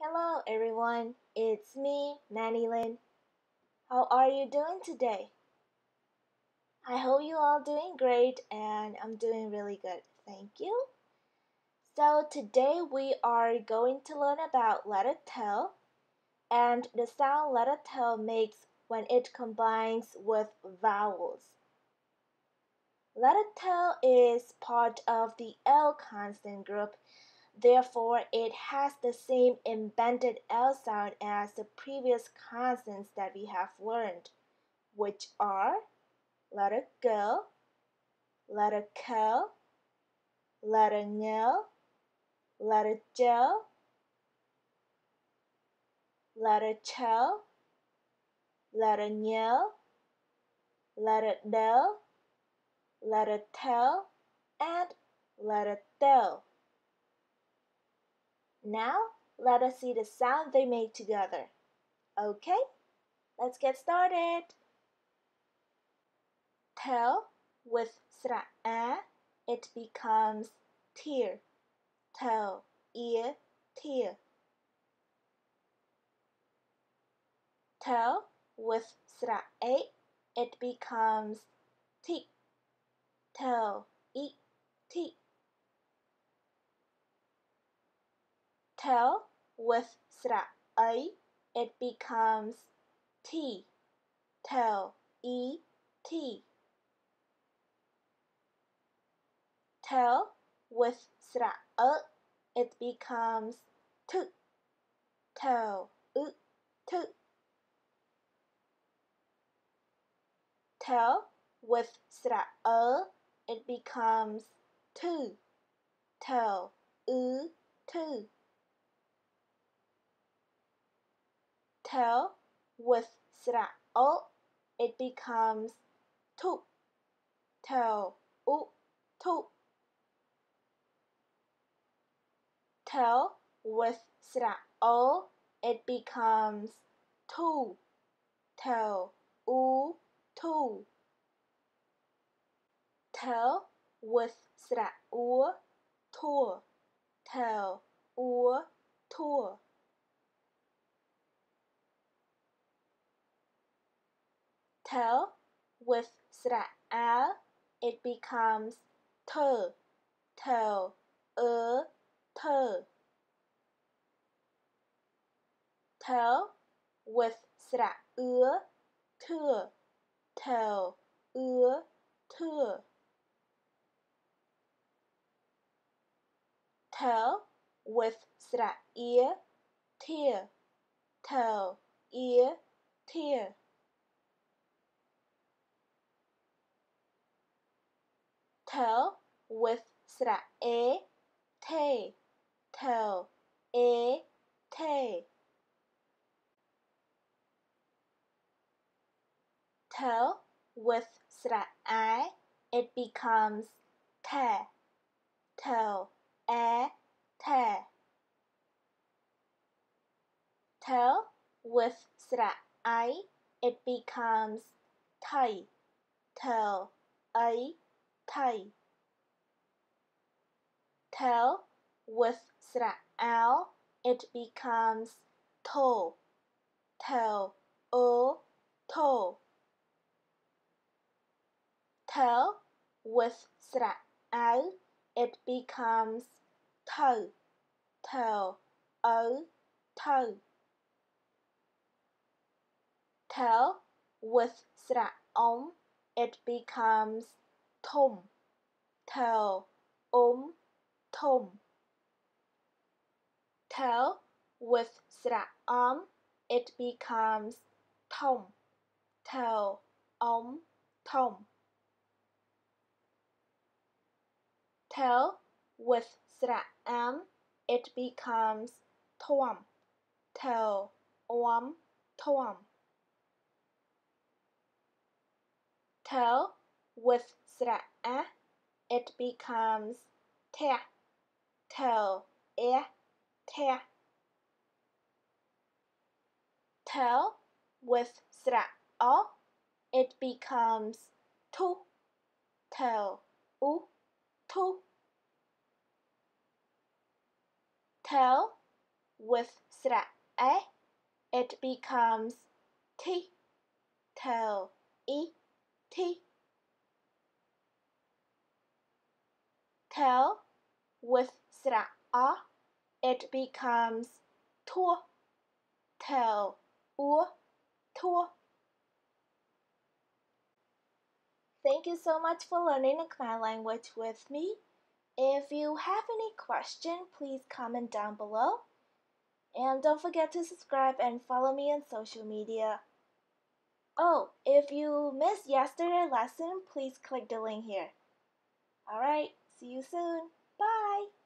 Hello everyone. It's me Manylen How are you doing today? I hope you all doing great and I'm doing really good. Thank you. So today we are going to learn about letter T, and the sound letter T makes when it combines with vowels. Letter T is part of the L consonant group Therefore, it has the same embedded L sound as the previous consonants that we have learned, which are letter G, letter K, letter N, letter J, letter Ch, letter N, letter D, letter T, and letter D. Now, let us see the sound they make together. Okay, let's get started. Tail with sra it becomes tear. Tail, ear, tear. Tail with sra it becomes tick. Tail, with sra a, it becomes t, tail, e, t. Tail with sra a, it becomes t, tail, u, t. Tail with sra a, it becomes two, tail, u. tail with o, it becomes tu, tail, u, tu. Tail with o, it becomes tu, tail, u, tu. Tail with u, tu, tail, u, tu. Tail with sra al, it becomes ter, tail, er, ter. Tail with sra ur, tur, tail, ur, tur. Tail with sra ear, tear, tail, ear, tear. Tail with sra e, te, tail, e, te. Tail with sra i, it becomes te, tail, e, te. Tail with sra i, it becomes tai, tail, a, tai. Tail with sra al, it becomes to, tail, o, to. Tail with sra al, it becomes toe, tail, o, toe. Tail with sra om, it becomes thum, tail, um, thum. Tail with sra om, it becomes thom, tail, om, thom. Tail with sra am, it becomes thwam, tail, om, thwam. Tail with sra it becomes te, tail, e, te. Tail with sra o, it becomes tu, tail, u, tu. tail with sra it becomes ti. t, tail, e, t. Tail with sra it becomes tu, tail, u, tu. Thank you so much for learning the Khmer language with me. If you have any question, please comment down below. And don't forget to subscribe and follow me on social media. Oh, if you missed yesterday's lesson, please click the link here. Alright, see you soon. Bye!